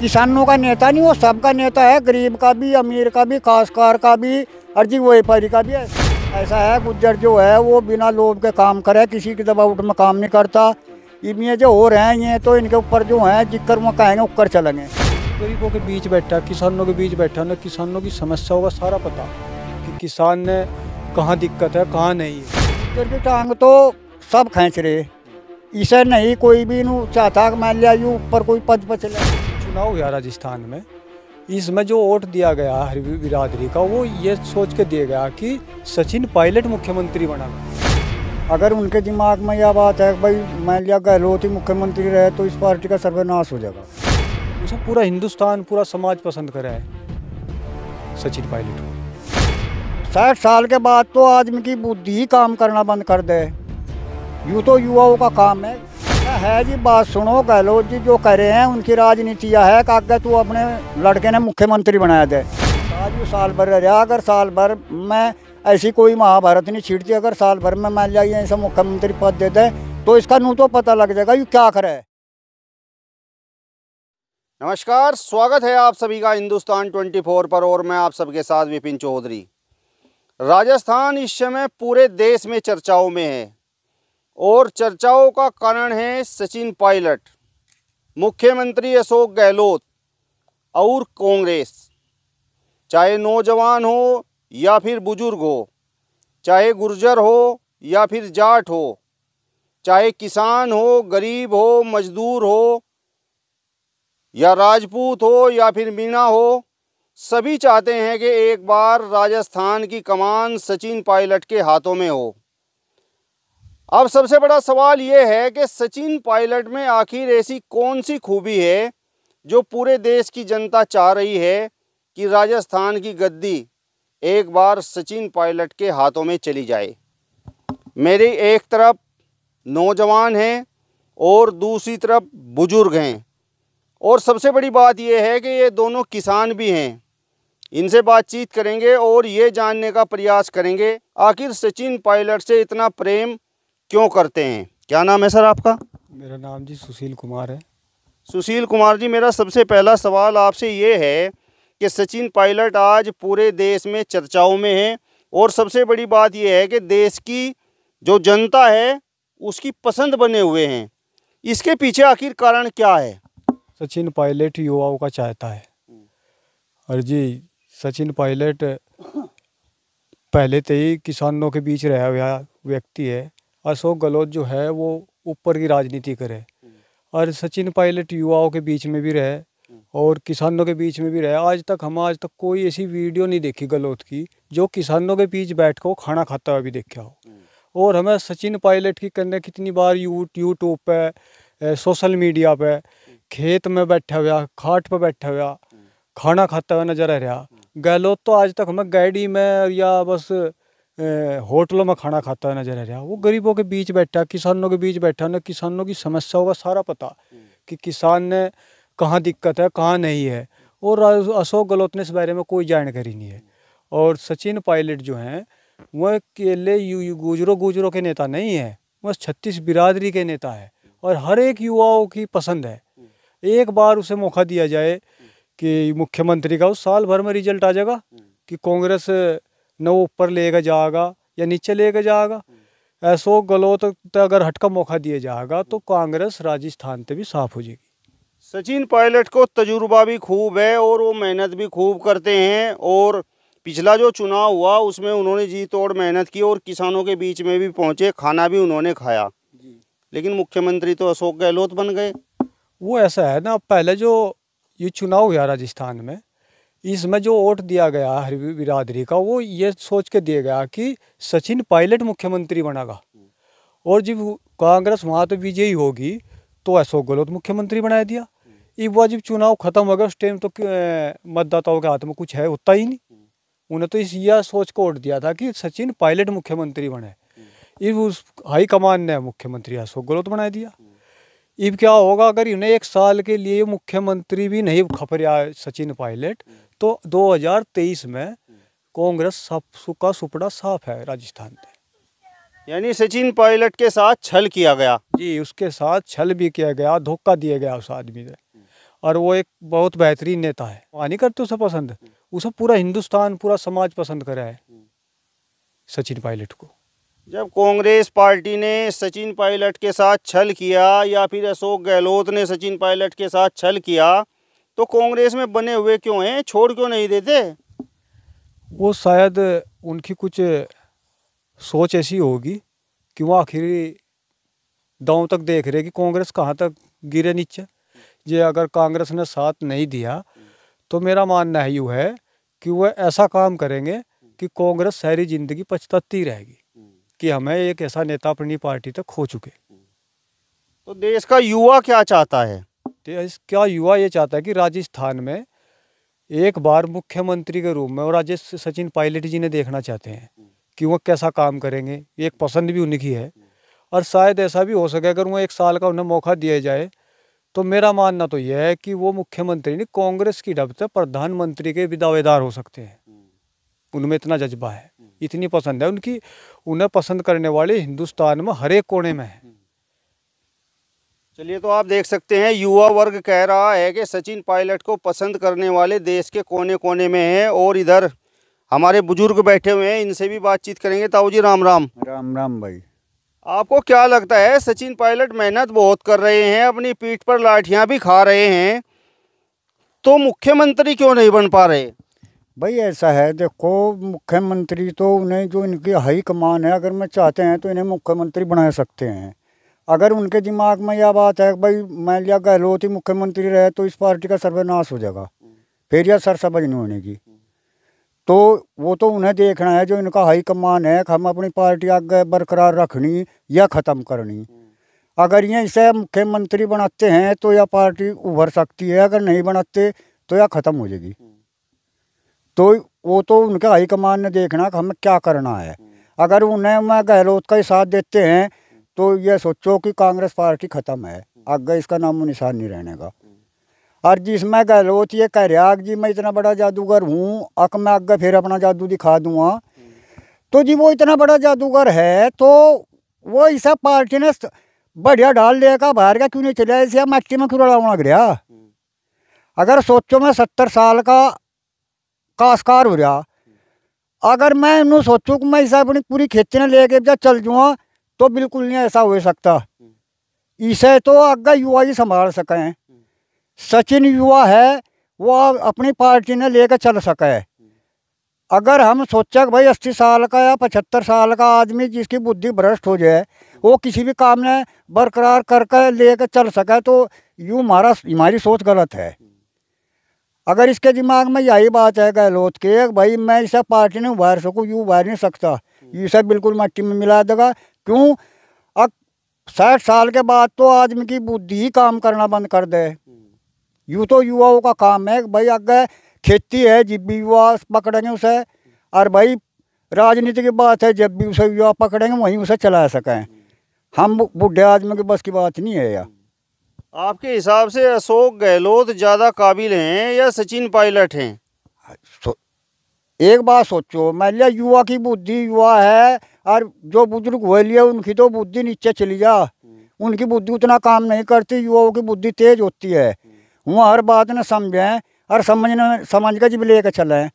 किसानों का नेता नहीं वो सबका नेता है गरीब का भी अमीर का भी काश्तकार का भी और जी व्यापारी का भी है। ऐसा है गुज्जर जो है वो बिना लोभ के काम करे किसी के दबाव में काम नहीं करता। ये जो हो रहे हैं ये तो इनके ऊपर जो है ज़िक्र वो कहेंगे उक्कर चलेंगे। गरीबों के बीच बैठा किसानों के बीच बैठा उन्हें किसानों की समस्याओं का सारा पता। कि किसान ने कहाँ दिक्कत है कहाँ नहीं है। गुज्जर की टांग तो सब खेच रहे। इसे नहीं कोई भी नु चाहता मान लिया यू ऊपर कोई पद पर चले। चुनाव हुआ राजस्थान में। इसमें जो वोट दिया गया हर बिरादरी का, वो ये सोच के दिया गया कि सचिन पायलट मुख्यमंत्री बना। अगर उनके दिमाग में यह बात है भाई मान लिया गहलोत ही मुख्यमंत्री रहे तो इस पार्टी का सर्वनाश हो जाएगा। उसे पूरा हिंदुस्तान, पूरा समाज पसंद करा है सचिन पायलट को। साठ साल के बाद तो आदमी की बुद्धि ही काम करना बंद कर दे। यूँ तो युवाओं का काम है। है जी, बात सुनो गहलोत जी, जो कह रहे हैं, उनकी राजनीति यह है कि अगर तू अपने लड़के ने मुख्यमंत्री बनाया दे। आज भी साल भर रहा अगर साल भर में ऐसी कोई महाभारत नहीं छीटती अगर साल भर में मान जाइए ऐसा मुख्यमंत्री पद दे दे तो इसका नू तो पता लग जाएगा ये क्या करे। नमस्कार, स्वागत है आप सभी का हिंदुस्तान 24 पर, और मैं आप सबके साथ विपिन चौधरी। राजस्थान इस समय पूरे देश में चर्चाओं में है। और चर्चाओं का कारण है सचिन पायलट, मुख्यमंत्री अशोक गहलोत और कांग्रेस। चाहे नौजवान हो या फिर बुज़ुर्ग हो, चाहे गुर्जर हो या फिर जाट हो, चाहे किसान हो, गरीब हो, मजदूर हो या राजपूत हो या फिर मीणा हो, सभी चाहते हैं कि एक बार राजस्थान की कमान सचिन पायलट के हाथों में हो। अब सबसे बड़ा सवाल ये है कि सचिन पायलट में आखिर ऐसी कौन सी खूबी है जो पूरे देश की जनता चाह रही है कि राजस्थान की गद्दी एक बार सचिन पायलट के हाथों में चली जाए? मेरी एक तरफ़ नौजवान हैं और दूसरी तरफ़ बुज़ुर्ग हैं। और सबसे बड़ी बात यह है कि ये दोनों किसान भी हैं। इनसे बातचीत करेंगे और ये जानने का प्रयास करेंगे, आखिर सचिन पायलट से इतना प्रेम क्यों करते हैं? क्या नाम है सर आपका? मेरा नाम जी सुशील कुमार है। सुशील कुमार जी मेरा सबसे पहला सवाल आपसे ये है कि सचिन पायलट आज पूरे देश में चर्चाओं में है और सबसे बड़ी बात यह है कि देश की जो जनता है उसकी पसंद बने हुए हैं। इसके पीछे आखिर कारण क्या है? सचिन पायलट युवाओं का चाहता है। और जी सचिन पायलट पहले से ही किसानों के बीच रहा हुआ व्यक्ति है। अशोक गहलोत जो है वो ऊपर की राजनीति करे। और सचिन पायलट युवाओं के बीच में भी रहे और किसानों के बीच में भी रहे। आज तक हम, आज तक कोई ऐसी वीडियो नहीं देखी गलौत की, जो किसानों के बीच बैठ कर खाना खाता हुआ भी देखा हो। और हमें सचिन पायलट की करने कितनी बार यू यूट्यूब पे सोशल मीडिया पे, खेत में बैठा हुआ, खाट पर बैठा हुआ, खाना खाता हुआ नज़र आ रहा। गहलोत तो आज तक हमें गाड़ी में या बस होटलों में खाना खाता हुआ नज़र आ रहा। वो गरीबों के बीच बैठा किसानों के बीच बैठा ना किसानों की समस्याओं का सारा पता कि किसान ने कहाँ दिक्कत है कहाँ नहीं है। और अशोक गहलोत ने इस बारे में कोई जानकारी नहीं है। और सचिन पायलट जो हैं वह अकेले गुजरों गुजरों के नेता नहीं है। वह छत्तीस बिरादरी के नेता है और हर एक युवाओं की पसंद है। एक बार उसे मौका दिया जाए कि मुख्यमंत्री का उस साल भर में रिज़ल्ट आ जाएगा कि कांग्रेस न वो ऊपर लेकर जाएगा या नीचे लेकर जाएगा। अशोक गहलोत अगर हटका मौका दिया जाएगा तो कांग्रेस राजस्थान से भी साफ़ हो जाएगी। सचिन पायलट को तजुर्बा भी खूब है और वो मेहनत भी खूब करते हैं और पिछला जो चुनाव हुआ उसमें उन्होंने जी तोड़ मेहनत की और किसानों के बीच में भी पहुँचे खाना भी उन्होंने खाया। लेकिन मुख्यमंत्री तो अशोक गहलोत बन गए। वो ऐसा है ना पहले जो ये चुनाव हुआ राजस्थान में इसमें जो वोट दिया गया हर बिरादरी का, वो ये सोच के दिया गया कि सचिन पायलट मुख्यमंत्री बनेगा। और जब कांग्रेस वहाँ तो विजयी होगी तो अशोक गहलोत मुख्यमंत्री बना दिया। एक बार जब चुनाव खत्म हो गया उस टाइम तो मतदाताओं के हाथ में कुछ है होता ही नहीं। उन्हें तो इस यह सोच को वोट दिया था कि सचिन पायलट मुख्यमंत्री बने। इब उस हाईकमान ने मुख्यमंत्री अशोक गहलोत बना दिया। इब क्या होगा, अगर इन्हें एक साल के लिए मुख्यमंत्री भी नहीं खपरिया सचिन पायलट तो 2023 में कांग्रेस का सुपड़ा साफ़ है राजस्थान में यानी सचिन पायलट के साथ छल किया गया। जी उसके साथ छल भी किया गया धोखा दिया गया उस आदमी से। और वो एक बहुत बेहतरीन नेता है। वहाँ नहीं करते उसे पसंद? उसे पूरा हिंदुस्तान पूरा समाज पसंद करा है सचिन पायलट को। जब कांग्रेस पार्टी ने सचिन पायलट के साथ छल किया या फिर अशोक गहलोत ने सचिन पायलट के साथ छल किया तो कांग्रेस में बने हुए क्यों हैं? छोड़ क्यों नहीं देते? वो शायद उनकी कुछ सोच ऐसी होगी कि वो आखिरी दांव तक देख रहे कि कांग्रेस कहाँ तक गिरे नीचे। ये अगर कांग्रेस ने साथ नहीं दिया तो मेरा मानना है यूँ है कि वह ऐसा काम करेंगे कि कांग्रेस सारी ज़िंदगी पछताती रहेगी कि हमें एक ऐसा नेता अपनी पार्टी तक खो चुके। तो देश का युवा क्या चाहता है? तो क्या युवा ये चाहता है कि राजस्थान में एक बार मुख्यमंत्री के रूप में और राजेश सचिन पायलट जी ने देखना चाहते हैं कि वो कैसा काम करेंगे, एक पसंद भी उन्हीं की है। और शायद ऐसा भी हो सके, अगर वो एक साल का उन्हें मौका दिया जाए तो मेरा मानना तो यह है कि वो मुख्यमंत्री नहीं, कांग्रेस की डब से प्रधानमंत्री के भी दावेदार हो सकते हैं। उनमें इतना जज्बा है, इतनी पसंद है। उनकी, उन्हें पसंद करने वाले हिंदुस्तान में हर एक कोने में है। चलिए तो आप देख सकते हैं युवा वर्ग कह रहा है कि सचिन पायलट को पसंद करने वाले देश के कोने कोने में हैं और इधर हमारे बुज़ुर्ग बैठे हुए हैं इनसे भी बातचीत करेंगे। ताऊ जी राम राम। राम राम भाई। आपको क्या लगता है सचिन पायलट मेहनत बहुत कर रहे हैं अपनी पीठ पर लाठियाँ भी खा रहे हैं तो मुख्यमंत्री क्यों नहीं बन पा रहे? भाई ऐसा है देखो मुख्यमंत्री तो उन्हें जो इनकी हाई कमान है अगर मैं चाहते हैं तो इन्हें मुख्यमंत्री बना सकते हैं। अगर उनके दिमाग में यह बात है भाई मान लिया गहलोत ही मुख्यमंत्री रहे तो इस पार्टी का सर्वनाश हो जाएगा। फिर यह सरसबज नहीं होने की। तो वो तो उन्हें देखना है जो इनका हाई कमान है हम अपनी पार्टी आगे बरकरार रखनी या ख़त्म करनी। अगर ये इसे मुख्यमंत्री बनाते हैं तो यह पार्टी उभर सकती है, अगर नहीं बनाते तो यह ख़त्म हो जाएगी। तो वो तो उनका हाईकमान ने देखना कि हमें क्या करना है। अगर उन्हें मैं गहलोत का ही साथ देते हैं तो ये सोचो कि कांग्रेस पार्टी ख़त्म है। आगे इसका नामो निशान नहीं रहने का और जिसमें गहलोत ये कह रहा जी, मैं इतना बड़ा जादूगर हूँ अक मैं आगे फिर अपना जादू दिखा दूँगा। तो जी, वो इतना बड़ा जादूगर है तो वो इस पार्टी ने बढ़िया डाल देगा बाहर का क्यों नहीं चला? इसे मट्टी में क्यों लड़ाना गिरा अगर सोचो मैं सत्तर साल का काशकार हो रहा, अगर मैं इन्हों सोचूं कि मैं इसे अपनी पूरी खेती ने लेके जब चल जाऊँ तो बिल्कुल नहीं ऐसा हो सकता। इसे तो आगे युवा ही संभाल सकें। सचिन युवा है, वो अपनी पार्टी ने लेकर चल सके अगर हम सोचा कि भाई अस्सी साल का या पचहत्तर साल का आदमी जिसकी बुद्धि भ्रष्ट हो जाए, वो किसी भी काम में बरकरार करके लेकर चल सके तो यूँ हमारा, हमारी सोच गलत है। अगर इसके दिमाग में यही बात है गहलोत के भाई मैं इसे पार्टी नहीं उभार सकूँ, यूँ उभार नहीं सकता। इसे बिल्कुल मट्टी में मिला देगा क्यों? अब साठ साल के बाद तो आदमी की बुद्धि ही काम करना बंद कर दे। यूँ तो युवाओं का काम है भाई आगे खेती है जब भी युवा पकड़ेंगे उसे और भाई राजनीति की बात है जब भी उसे युवा पकड़ेंगे वहीं उसे चला सकें। हम बूढ़े आदमी के बस की बात नहीं है यार। आपके हिसाब से अशोक गहलोत ज़्यादा काबिल हैं या सचिन पायलट हैं? एक बात सोचो मान लिया युवा की बुद्धि युवा है और जो बुज़ुर्ग हुए लिए उनकी तो बुद्धि नीचे चली जा। उनकी बुद्धि उतना काम नहीं करती युवाओं की बुद्धि तेज होती है। वो हर बात न समझें और समझने समझ कर जब लेकर चलें।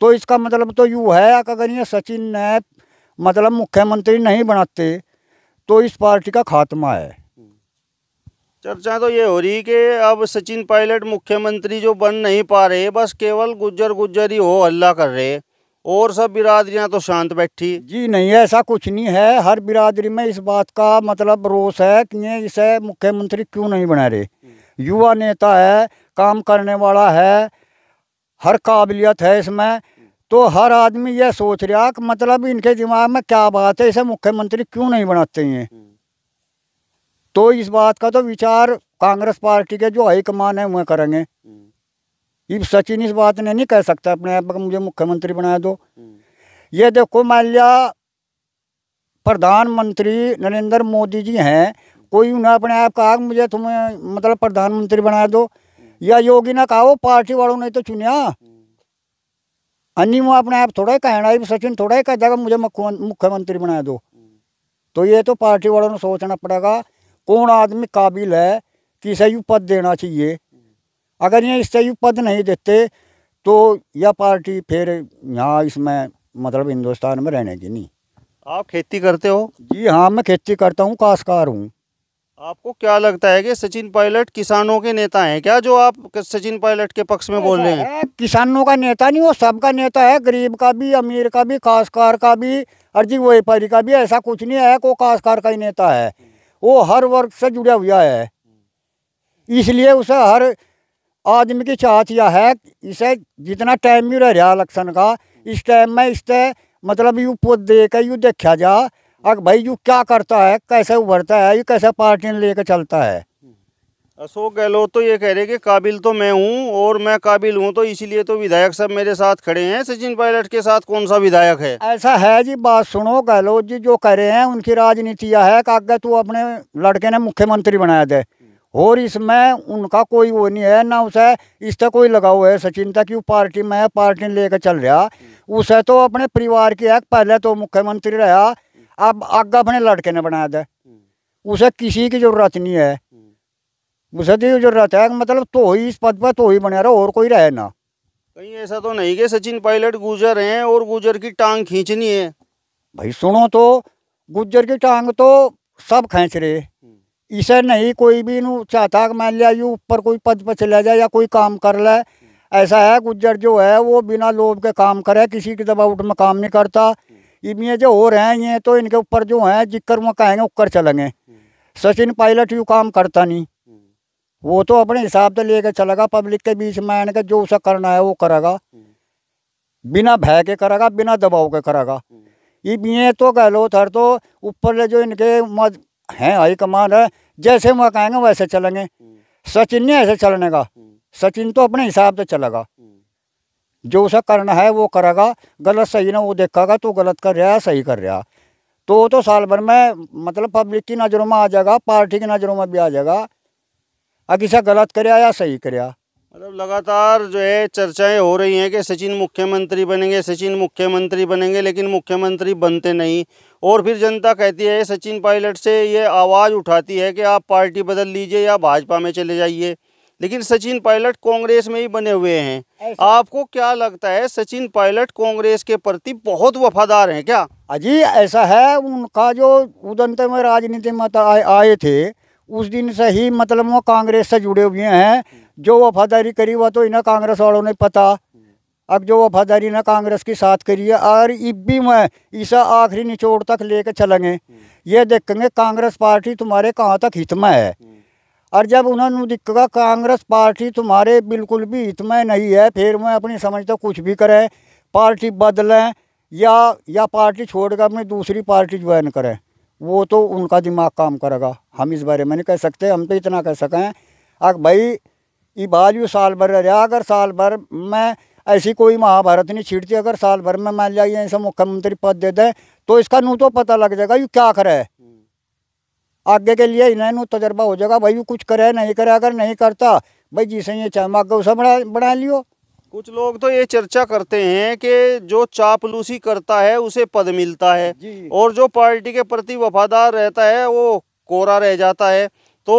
तो इसका मतलब तो यूँ है कि अगर ये सचिन ने मतलब मुख्यमंत्री नहीं बनाते तो इस पार्टी का खात्मा है। चर्चा तो ये हो रही कि अब सचिन पायलट मुख्यमंत्री जो बन नहीं पा रहे बस केवल गुज्जर गुज्जर ही हो हल्ला कर रहे। और सब बिरादरियाँ तो शांत बैठी। जी नहीं, ऐसा कुछ नहीं है। हर बिरादरी में इस बात का मतलब रोष है कि ये इसे मुख्यमंत्री क्यों नहीं बना रहे? युवा नेता है, काम करने वाला है, हर काबिलियत है इसमें। तो हर आदमी यह सोच रहा कि मतलब इनके दिमाग में क्या बात है, इसे मुख्यमंत्री क्यों नहीं बनाते हैं? तो इस बात का तो विचार कांग्रेस पार्टी के जो हाईकमान है, वह करेंगे। ये सचिन इस बात ने नहीं कह सकता, अपने आप मुझे मुख्यमंत्री बना दो। ये देखो मान लिया प्रधानमंत्री नरेंद्र मोदी जी हैं, कोई उन्हें अपने आप कहा मुझे तुम्हें मतलब प्रधानमंत्री बना दो? या योगी ने कहा, वो पार्टी वालों ने तो चुनिया। अन्य वो अपने आप थोड़ा ही कहना सचिन थोड़ा ही कह देगा, मुझे मुख्यमंत्री बना दो। तो ये तो पार्टी वालों ने सोचना पड़ेगा, कौन आदमी काबिल है किसे यू पद देना चाहिए? अगर ये इससे यू पद नहीं देते तो यह पार्टी फिर यहाँ इसमें मतलब हिंदुस्तान में रहने की नहीं। आप खेती करते हो? जी हाँ मैं खेती करता हूँ काशकार हूँ। आपको क्या लगता है कि सचिन पायलट किसानों के नेता हैं क्या जो आप सचिन पायलट के पक्ष में बोल रहे हैं? किसानों का नेता नहीं वो सबका नेता है गरीब का भी अमीर का भी काशकार का भी अर्जी व्यापारी का भी ऐसा कुछ नहीं है को काशकार का ही नेता है। वो हर वर्ग से जुड़ा हुआ है। इसलिए उसे हर आदमी की चाहत यह है इसे जितना टाइम भी रह रहा इलेक्शन का इस टाइम में इससे मतलब यू पद दे कर यू देखा जा अब भाई यू क्या करता है कैसे उभरता है ये कैसे पार्टी ने लेकर चलता है। अशोक गहलोत तो ये कह रहे कि काबिल तो मैं हूँ और मैं काबिल हूँ तो इसीलिए तो विधायक सब मेरे साथ खड़े हैं। सचिन पायलट के साथ कौन सा विधायक है? ऐसा है जी बात सुनो गहलोत जी जो कह रहे हैं उनकी राजनीति यह है कि अगर तू अपने लड़के ने मुख्यमंत्री बनाया दे। और इसमें उनका कोई वो नहीं है ना उसे इससे कोई लगाव है। सचिन तक क्यों पार्टी में पार्टी लेकर चल रहा। उसे तो अपने परिवार की है पहले तो मुख्यमंत्री रहा। अब आगे अपने लड़के ने बनाया दे उसे किसी की ज़रूरत नहीं है। उसे तो ज़रूरत है मतलब तो ही इस पद पर तो ही बने रहा और कोई रहे ना। कहीं ऐसा तो नहीं कि सचिन पायलट गुजर हैं और गुजर की टांग खींचनी है। भाई सुनो तो गुजर की टांग तो सब खींच रहे। इसे नहीं, कोई भी नु चाहता कि मान लिया यू ऊपर कोई पद पर चला जाए या कोई काम कर ले। ऐसा है, गुज्जर जो है, वो बिना लोभ के काम करे, किसी के दबाव में काम नहीं करता। ये जो हो रहे हैं, ये तो इनके ऊपर जो है ज़िक्र वो कहेंगे उक्कर चलेंगे। सचिन पायलट यू काम करता नहीं। वो तो अपने हिसाब से लेके चलेगा, पब्लिक के बीच में आने के जो उसे करना है, वो करेगा। बिना भय के करेगा, बिना दबाव के करेगा। ये तो गहलोत हर तो ऊपर जो इनके हैं हाई कमान है। जैसे वो कहेंगे वैसे चलेंगे। सचिन नहीं ऐसे चलने का। सचिन तो अपने हिसाब से चलेगा। जो उसे करना है वो करेगा। गलत सही ना वो देखेगा तो गलत कर रहा है सही कर रहा तो वो तो साल भर में मतलब पब्लिक की नज़रों में आ जाएगा पार्टी की नज़रों में भी आ जाएगा। अगर इसे गलत कर या सही कर मतलब लगातार जो है चर्चाएँ हो रही हैं कि सचिन मुख्यमंत्री बनेंगे सचिन मुख्यमंत्री बनेंगे लेकिन मुख्यमंत्री बनते नहीं। और फिर जनता कहती है सचिन पायलट से ये आवाज़ उठाती है कि आप पार्टी बदल लीजिए या भाजपा में चले जाइए। लेकिन सचिन पायलट कांग्रेस में ही बने हुए हैं। आपको क्या लगता है सचिन पायलट कांग्रेस के प्रति बहुत वफादार हैं क्या? अजी ऐसा है उनका जो उदंत में राजनीति में आए थे उस दिन से ही मतलब वो कांग्रेस से जुड़े हुए हैं। जो वफादारी करी वह तो इन्हें कांग्रेस वालों ने पता। अब जो वफादारी ना कांग्रेस के साथ करी है, और इब भी मैं इसे आखिरी निचोड़ तक लेके चलेंगे। ये देखेंगे, कांग्रेस पार्टी तुम्हारे कहाँ तक हित में है? और जब उन्होंने दिखेगा, कांग्रेस पार्टी तुम्हारे बिल्कुल भी हित में नहीं है, फिर मैं अपनी समझ तो कुछ भी करें, पार्टी बदलें, या या पार्टी छोड़कर अपनी दूसरी पार्टी ज्वाइन करें, वो तो उनका दिमाग काम करेगा। हम इस बारे में नहीं कह सकते, हम तो इतना कह सकें। अब भाई ये यू साल भर रहा अगर साल भर में ऐसी कोई महाभारत नहीं छीटती अगर साल भर में मान लिया ऐसा मुख्यमंत्री पद दे दे तो इसका नू तो पता लग जाएगा ये क्या करे। आगे के लिए इन्हें नू तजर्बा हो जाएगा भाई यू कुछ करे नहीं करे अगर नहीं करता भाई जिसे ये चाहे आगे उसे बना बना लियो। कुछ लोग तो ये चर्चा करते हैं कि जो चापलूसी करता है उसे पद मिलता है। और जो पार्टी के प्रति वफादार रहता है वो कोरा रह जाता है। तो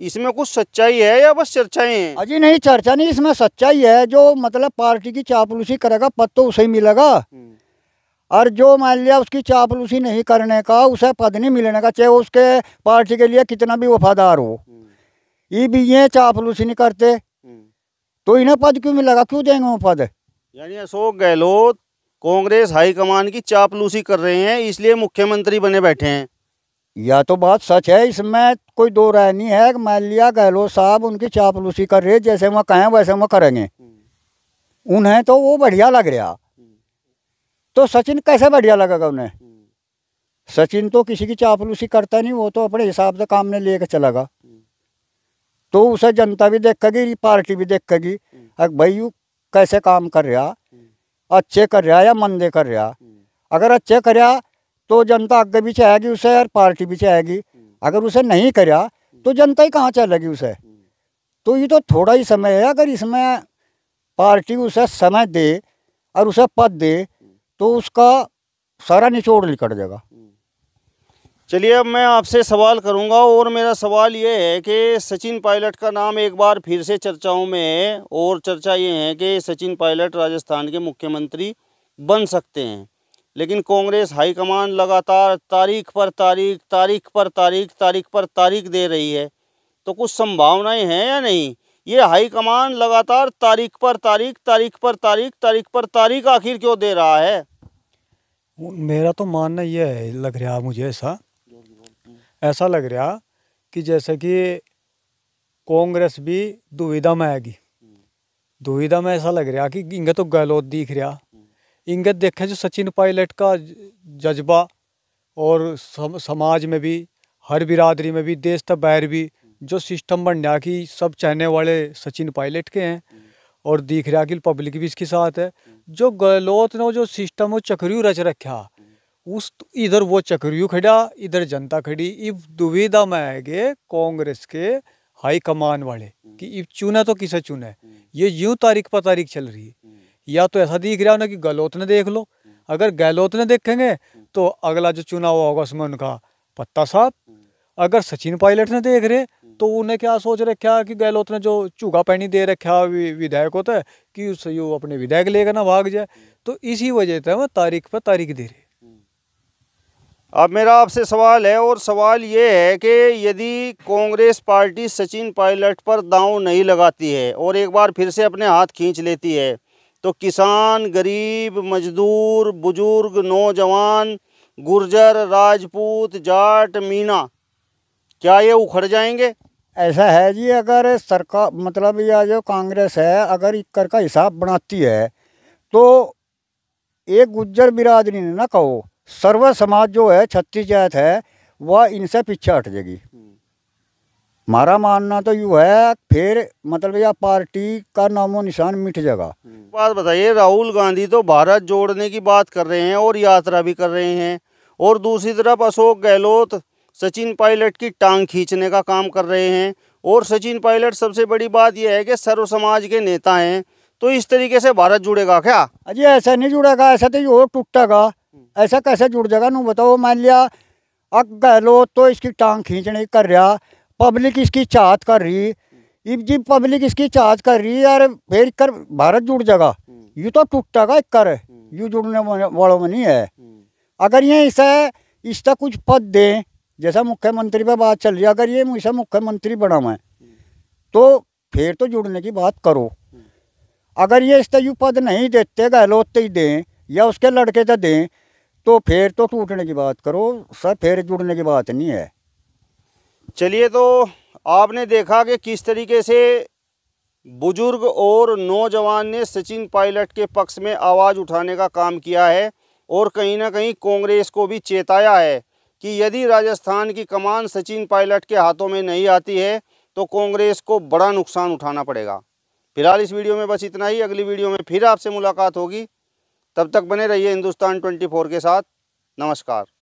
इसमें कुछ सच्चाई है या बस चर्चाएँ हैं? अजी नहीं चर्चा नहीं इसमें सच्चाई है। जो मतलब पार्टी की चापलूसी करेगा पद तो उसे ही मिलेगा। और जो मान लिया उसकी चापलूसी नहीं करने का उसे पद नहीं मिलने का चाहे उसके पार्टी के लिए कितना भी वफादार हो। ये भी ये चापलूसी नहीं करते। तो इन्हें पद क्यों मिलेगा? क्यों देंगे वो पद? यानी अशोक गहलोत कांग्रेस हाईकमान की चापलूसी कर रहे हैं इसलिए मुख्यमंत्री बने बैठे हैं। या तो बात सच है इसमें कोई दो राय नहीं है। कि मान लिया गहलोत साहब उनकी चापलूसी कर रहे जैसे वह कहें वैसे वह करेंगे। उन्हें तो वो बढ़िया लग रहा। तो सचिन कैसे बढ़िया लगेगा उन्हें? सचिन तो किसी की चापलूसी करता नहीं वो तो अपने हिसाब से काम ने लेके चलेगा तो उसे जनता भी देखेगी पार्टी भी देखेगी अगर भाई यू कैसे काम कर रहा? अच्छे कर रहा या मंदे कर रहा? अगर अच्छे कर रहा तो जनता आगे भी चाहेगी उसे और पार्टी भी चाहेगी अगर उसे नहीं करा तो जनता ही कहाँ चलेगी उसे? तो ये तो थोड़ा ही समय है अगर इसमें पार्टी उसे समय दे और उसे पद दे तो उसका सारा निचोड़ निकट जाएगा। चलिए अब मैं आपसे सवाल करूँगा और मेरा सवाल ये है कि सचिन पायलट का नाम एक बार फिर से चर्चाओं में है और चर्चा ये है कि सचिन पायलट राजस्थान के मुख्यमंत्री बन सकते हैं। लेकिन कांग्रेस हाईकमान लगातार तारीख पर तारीख तारीख पर तारीख तारीख पर तारीख दे रही है। तो कुछ संभावनाएँ हैं या नहीं? ये हाईकमान लगातार तारीख पर तारीख तारीख पर तारीख तारीख पर तारीख आखिर क्यों दे रहा है? मेरा तो मानना यह है, लग रहा मुझे ऐसा। ऐसा लग रहा कि जैसे कि कांग्रेस भी दुविधा में आएगी। दुविधा में ऐसा लग रहा कि इंगे तो गहलोत दिख रहा। इंगे देखे जो सचिन पायलट का जज्बा और सम, समाज में भी हर बिरादरी में भी देश तक बाहर भी जो सिस्टम बन रहा कि सब चाहने वाले सचिन पायलट के हैं और दिख रहा कि पब्लिक भी इसके साथ है। जो गहलोत ने जो सिस्टम वो चक्रियू रच रखा उस इधर वो चक्रियू खड़ा इधर जनता खड़ी इब दुविधा में आएँगे कांग्रेस के हाई कमान वाले कि इब चुने तो किसे चुने ये यूँ तारीख पर तारीख चल रही है। या तो ऐसा दिख रहा है ना कि गहलोत ने देख लो। अगर गहलोत ने देखेंगे तो अगला जो चुनाव होगा उसमें उनका पत्ता साहब अगर सचिन पायलट ने देख रहे तो उन्हें क्या सोच रखा कि गहलोत ने जो चूगा पैनी दे रखा विधायक होता है, कि उस यू अपने विधायक लेकर ना भाग जाए। तो इसी वजह से वो तारीख पर तारीख दे रहे। अब मेरा आपसे सवाल है, और सवाल ये है कि यदि कांग्रेस पार्टी सचिन पायलट पर दांव नहीं लगाती है, और एक बार फिर से अपने हाथ खींच लेती है तो किसान, गरीब, मजदूर, बुज़ुर्ग, नौजवान, गुर्जर, राजपूत, जाट, मीना, क्या ये उखड़ जाएँगे? ऐसा है जी, अगर सरकार मतलब यह जो कांग्रेस है, अगर इक्कर का हिसाब बनाती है तो एक गुज्जर बिरादरी ने ना कहो, सर्व समाज जो है, छत्तीस जात है, वह इनसे पीछे हट जाएगी। हमारा मानना तो यूँ है फिर मतलब यह पार्टी का नामो निशान मिट जाएगा। बात बताइए राहुल गांधी तो भारत जोड़ने की बात कर रहे हैं और यात्रा भी कर रहे हैं। और दूसरी तरफ़ अशोक गहलोत सचिन पायलट की टांग खींचने का काम कर रहे हैं। और सचिन पायलट सबसे बड़ी बात यह है कि सर्व समाज के नेता हैं तो इस तरीके से भारत जुड़ेगा क्या? अजी ऐसा नहीं जुड़ेगा ऐसा तो ये टूटेगा। ऐसा कैसे जुड़ जाएगा नू बताओ। मान लिया अब गहलोत तो इसकी टांग खींचने कर रहा। पब्लिक इसकी चाहत कर रही इब जी पब्लिक इसकी चाहत कर रही है यार फिर कर भारत जुड़ जाएगा। यू तो टूटेगा एक कर यू जुड़ने वालों में नहीं है। अगर ये इसे इसका कुछ पद दें जैसा मुख्यमंत्री पे बात चल रही है अगर ये मुझसे मुख्यमंत्री बना मैं तो फिर तो जुड़ने की बात करो। अगर ये इसका यू पद नहीं देते गहलोत ही दें या उसके लड़के तो दें तो फिर तो टूटने की बात करो। सर फिर जुड़ने की बात नहीं है। चलिए तो आपने देखा कि किस तरीके से बुज़ुर्ग और नौजवान ने सचिन पायलट के पक्ष में आवाज़ उठाने का काम किया है और कहीं ना कहीं कांग्रेस को भी चेताया है कि यदि राजस्थान की कमान सचिन पायलट के हाथों में नहीं आती है तो कांग्रेस को बड़ा नुकसान उठाना पड़ेगा। फ़िलहाल इस वीडियो में बस इतना ही। अगली वीडियो में फिर आपसे मुलाकात होगी। तब तक बने रहिए हिंदुस्तान 24 के साथ। नमस्कार।